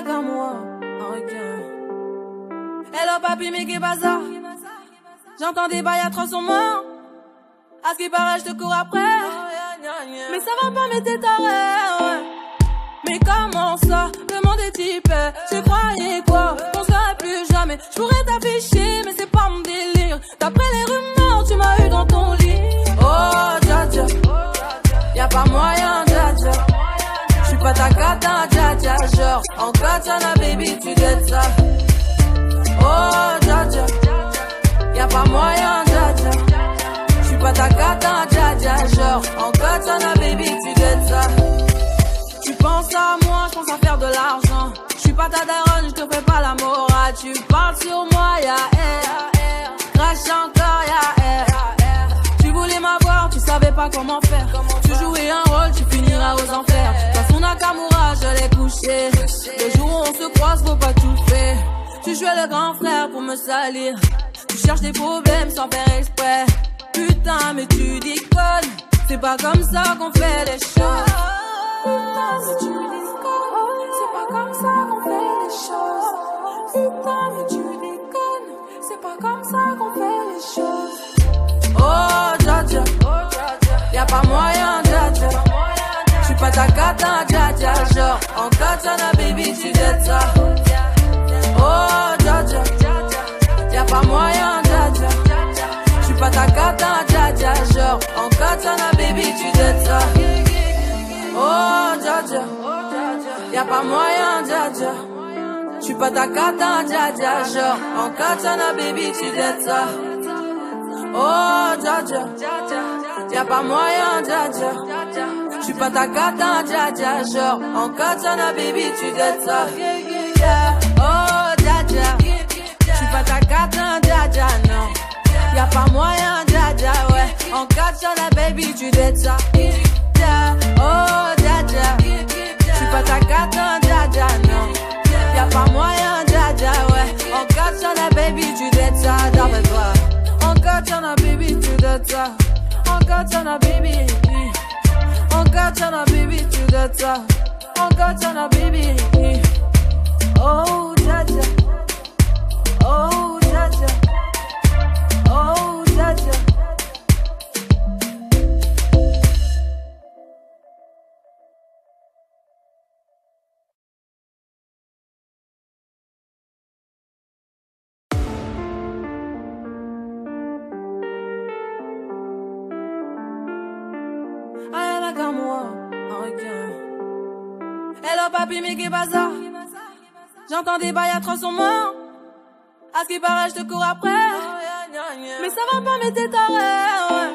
moi. Ok. Hello papi, mais qu'est bazar? J'entends des bails atroces sur moi. À ce qui paraît, je te cours après. Mais ça va pas, mais t'es taré, ouais. Mais comment ça, le monde est type Tu croyais quoi? On serait plus jamais Je pourrais t'afficher mais c'est pas mon délire D'après les J'suis pas ta cata dja dja Genre en katana baby tu dettes ça Oh dja dja Y'a pas moyen dja dja J'suis pas ta cata dja dja Genre en katana baby tu dettes ça tu penses à moi, je pense à faire de l'argent. Je suis pas ta daronne, je te fais pas la morale. Tu parles sur moi, ya air. Crash encore, ya air. Tu voulais m'avoir, tu savais pas comment faire. Tu jouais un rôle, tu finiras aux enfers. Nakamura, je l'ai couché. Le jour où on se croise, faut pas tout faire. Tu jouais le grand frère pour me salir. Tu cherches des problèmes sans faire exprès. Putain, mais tu déconnes. C'est pas comme ça qu'on fait les choses. Putain, mais tu déconnes, c'est pas comme ça qu'on fait les choses. Putain, mais tu déconnes, c'est pas comme ça qu'on fait les choses. Oh, dja, y'a pas moyen, dja. J'suis pas ta cata, Cata, dja dja, genre en katana, baby, tu dettes ça. Oh, dja dja. Y'a pas moyen, dja dja. J'suis pas ta cata, dja dja. Genre, en katana, baby, tu dettes ça. Oh, dja dja. Y'a pas moyen, dja dja. J'suis pas ta cata, dja dja. Genre, en katana, baby, tu dettes ça. Oh, dja dja. J'suis pas ta En katana, baby, tu dettes ça. Oh, dja dja. J'suis pas ta cata, dja dja, non. Y'a pas moyen, dja dja, ouais. En katana, baby, tu dettes ça, d'après toi. En katana, baby, tu dettes ça. En katana, baby. En katana, baby, tu dettes ça. En katana, baby. Oh, dja dja. Ah, elle a qu'à moi. Hello, papi, mais qu'est bazar? J'entends des bails atroces sur moi. À ce qui paraît, je te cours après. Mais ça va pas, mais t'es ouais.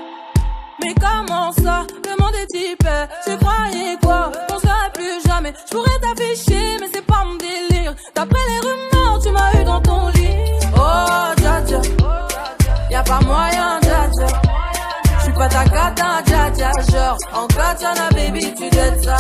Mais comment ça, le monde est type Tu croyais quoi? On serait plus jamais Je pourrais t'afficher mais c'est pas mon délire D'après les rumeurs tu m'as eu dans ton lit Oh dja dja Y'a pas moyen ta cata dja dja Genre. En katana baby tu dettes ça